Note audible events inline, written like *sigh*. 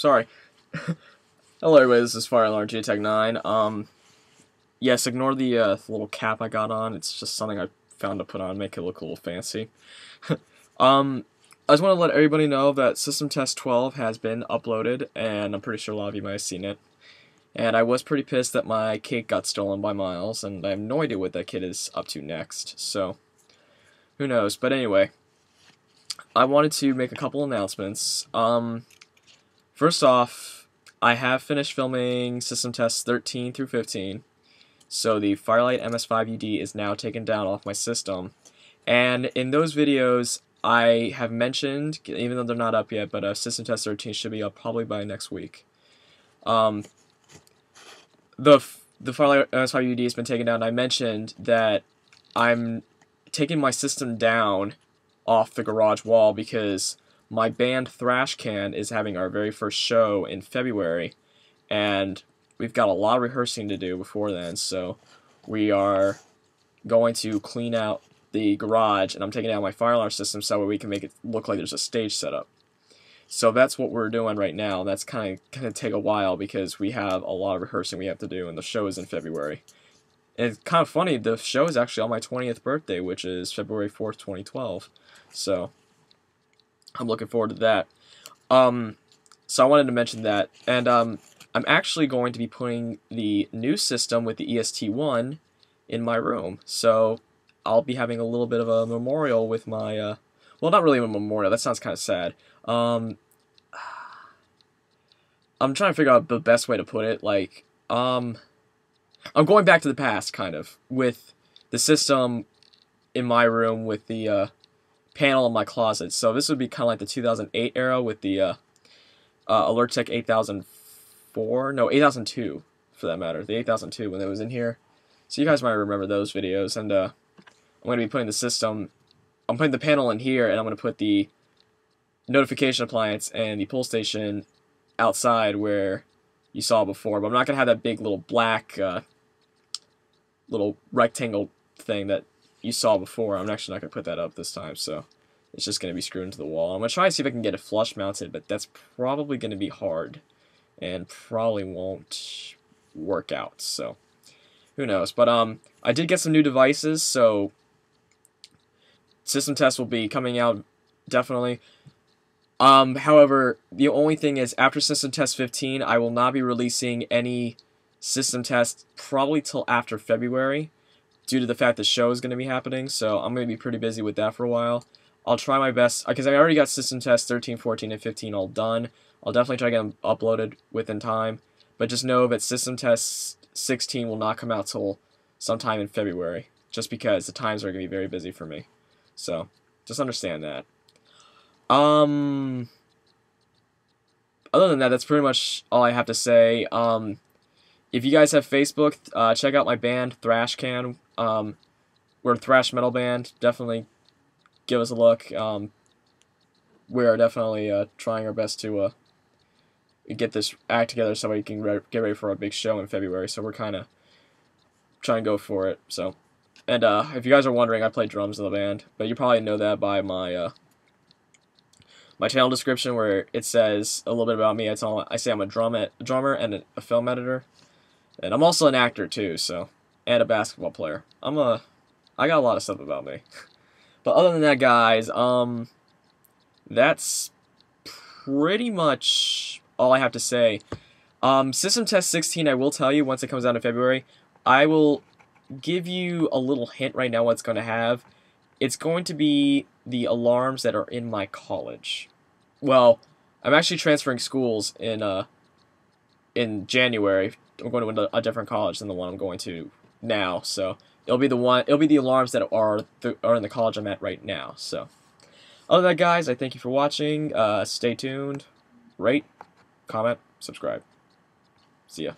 sorry. *laughs* Hello everybody, this is Fire Alarm Tech 9 Um, yes, ignore the uh, little cap I got on. It's just something I found to put on, make it look a little fancy. *laughs* um, I just want to let everybody know that System Test 12 has been uploaded, and I'm pretty sure a lot of you might have seen it. And I was pretty pissed that my cake got stolen by Miles, and I have no idea what that kid is up to next, so who knows. But anyway, I wanted to make a couple announcements. Um, first off, I have finished filming system tests 13 through 15, so the Fire-Lite MS5 UD is now taken down off my system. And in those videos, I have mentioned, even though they're not up yet, but uh, System Test 13 should be up probably by next week. Um, the the Fire-Lite MS5 UD has been taken down. I mentioned that I'm taking my system down off the garage wall because my band Thrashcan is having our very first show in February, and we've got a lot of rehearsing to do before then, so we are going to clean out the garage, and I'm taking out my fire alarm system so that we can make it look like there's a stage set up. So that's what we're doing right now. That's kind of going to take a while because we have a lot of rehearsing we have to do, and the show is in February. And it's kind of funny, the show is actually on my 20th birthday, which is February 4th, 2012. So I'm looking forward to that. Um, so I wanted to mention that, and um, I'm actually going to be putting the new system with the EST1 in my room. So I'll be having a little bit of a memorial with my, uh, well, not really a memorial. That sounds kind of sad. Um, I'm trying to figure out the best way to put it. Like, um, I'm going back to the past, kind of, with the system in my room with the uh, panel in my closet. So this would be kind of like the 2008 era with the uh, uh, Alertec 8004, no 8002 for that matter, the 8002 when it was in here. So you guys might remember those videos. And uh, I'm going to be putting the system, I'm putting the panel in here, and I'm going to put the notification appliance and the pull station outside where you saw before. But I'm not going to have that big little black uh, little rectangle thing that you saw before. I'm actually not going to put that up this time, so it's just going to be screwed into the wall. I'm going to try to see if I can get it flush mounted, but that's probably going to be hard and probably won't work out, so who knows. But um, I did get some new devices, so system tests will be coming out definitely. Um, however, the only thing is after system test 15, I will not be releasing any system test probably till after February due to the fact the show is going to be happening, so I'm going to be pretty busy with that for a while. I'll try my best, because I already got system tests 13, 14, and 15 all done. I'll definitely try to get them uploaded within time, but just know that system test 16 will not come out till sometime in February, just because the times are going to be very busy for me. So, just understand that. Um, other than that, that's pretty much all I have to say. Um, if you guys have Facebook, uh, check out my band Thrashcan. Um, we're a thrash metal band. Definitely give us a look. Um, we are definitely uh, trying our best to uh, get this act together so we can re get ready for our big show in February. So we're kind of trying to go for it. So, and uh, if you guys are wondering, I play drums in the band, but you probably know that by my uh, my channel description where it says a little bit about me. I tell I say I'm a drum drummer and a film editor. And I'm also an actor too, so and a basketball player. I'm a I got a lot of stuff about me. *laughs* but other than that, guys, um that's pretty much all I have to say. Um, System Test 16, I will tell you once it comes out in February. I will give you a little hint right now what's going to have. It's going to be the alarms that are in my college. Well, I'm actually transferring schools in uh in January I'm going to a different college than the one I'm going to now. So it'll be the one. It'll be the alarms that are th are in the college I'm at right now. So other than that, guys, I thank you for watching. Uh, stay tuned. Rate, comment, subscribe. See ya.